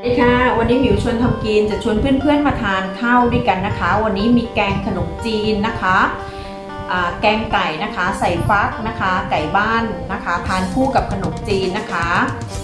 สวัสดีค่ะ วันนี้หมิวชวนทำกินจะชวนเพื่อนๆมาทานข้าวด้วยกันนะคะ วันนี้มีแกงขนมจีนนะคะแกงไก่นะคะใส่ฟักนะคะ ไก่บ้านนะคะ ทานคู่กับขนมจีนนะคะ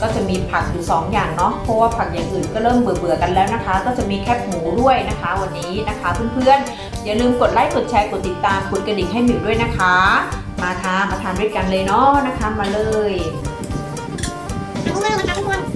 ก็จะมีผักอยู่2อย่างเนาะเพราะว่าผักอย่างอื่นก็เริ่มเบื่อๆกันแล้วนะคะ ก็จะมีแคบหมูด้วยนะคะ วันนี้นะคะเพื่อนๆอย่าลืมกดไลค์กดแชร์กดติดตามกดกระดิ่งให้หมิวด้วยนะคะ มาค่ะมาทานด้วยกันเลยเนาะนะคะมาเลยอันนี้ง่ายนะคะทุกวัน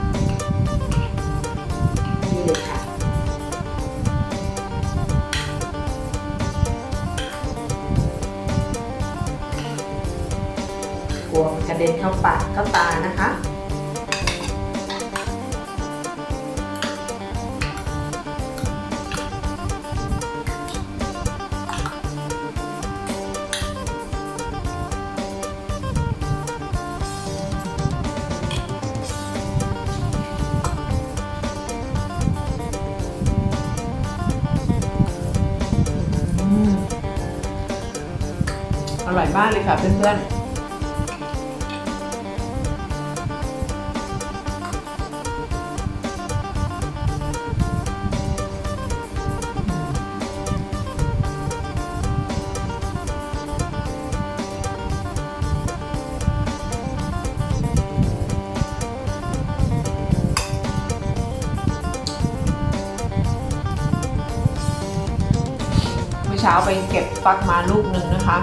กลัวกระเด็นเข้าปากเข้าตานะคะอืมอร่อยมากเลยค่ะเพื่อนๆ ช้าไปเก็บฟักมาลูกหนึ่งนะคะ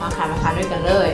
มาค่ะมาทานด้วยกันเลย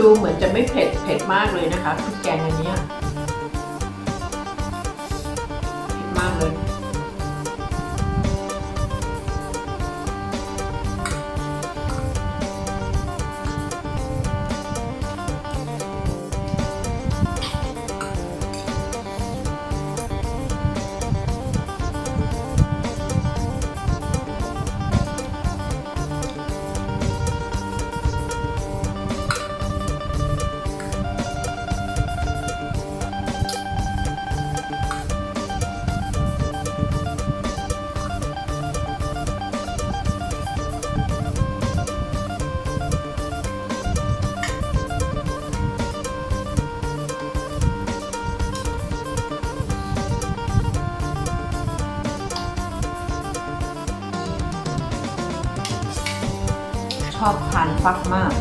ดูเหมือนจะไม่เผ็ดเผ็ดมากเลยนะคะพริกแกงอันนี้ ชอบทานฟักมาก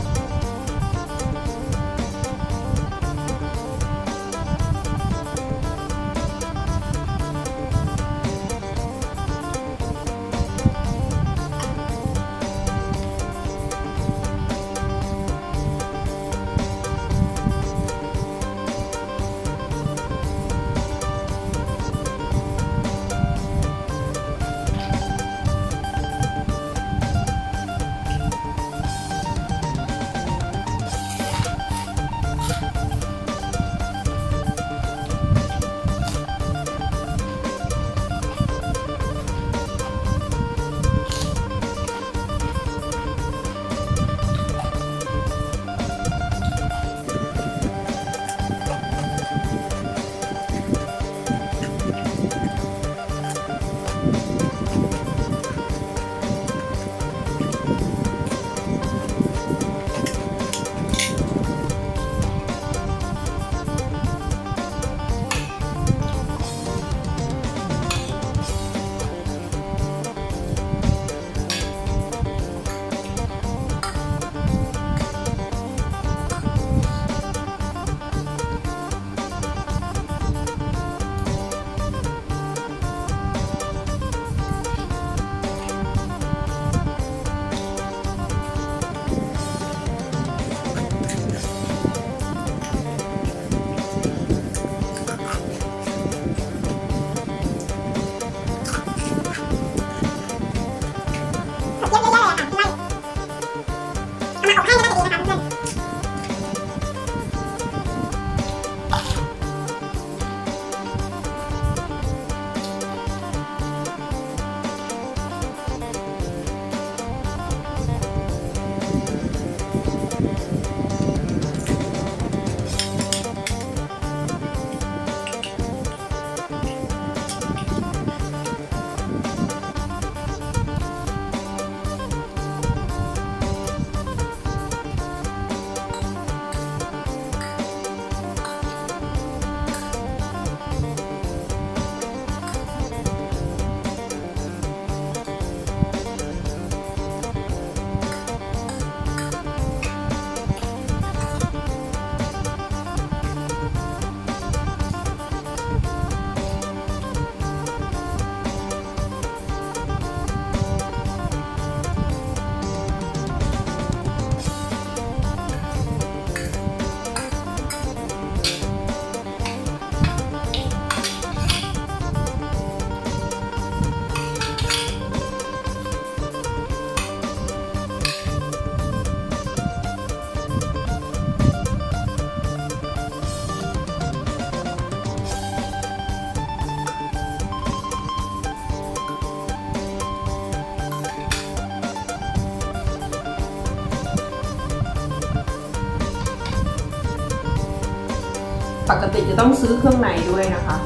ปกติจะต้องซื้อเครื่องในด้วยนะคะ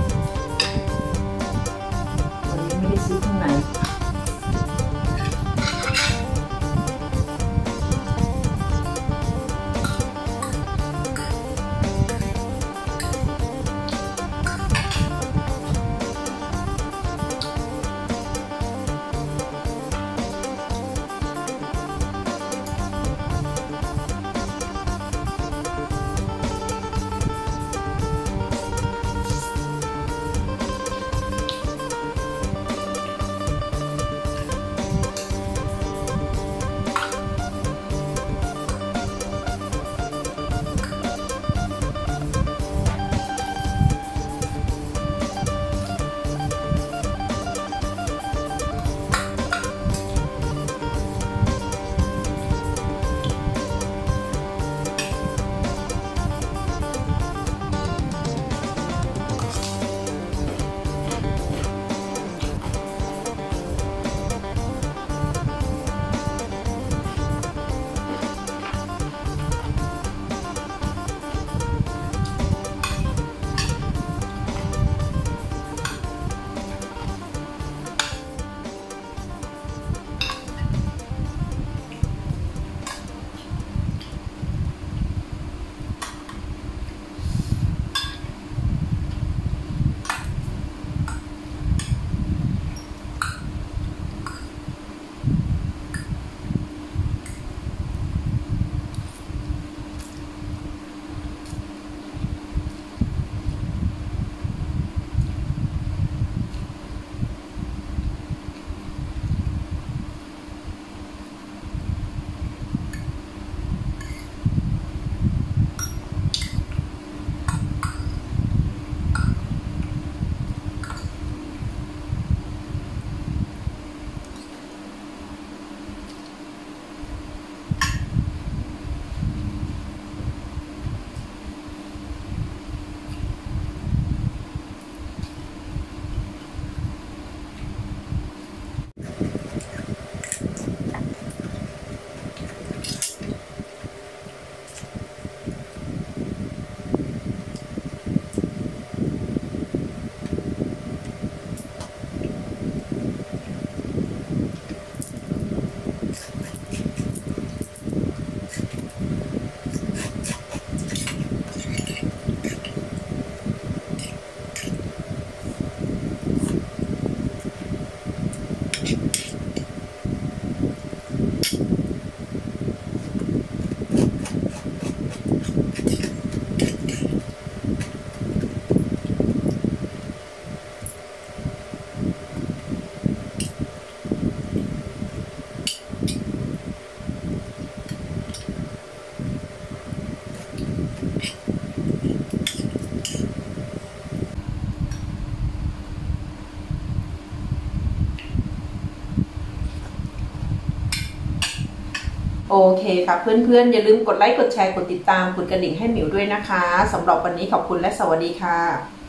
โอเคค่ะเพื่อนๆ อย่าลืมกดไลค์ กดแชร์ กดติดตามกดกระดิ่งให้หมิวด้วยนะคะสำหรับวันนี้ขอบคุณและสวัสดีค่ะ